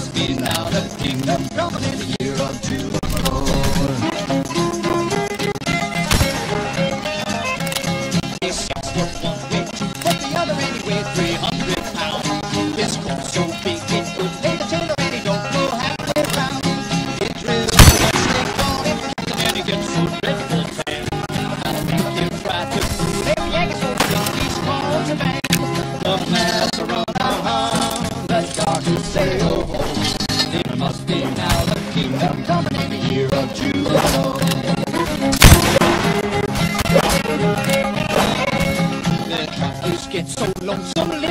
must be now. the I'm company the year of Jubilee. Their tracks get so so long.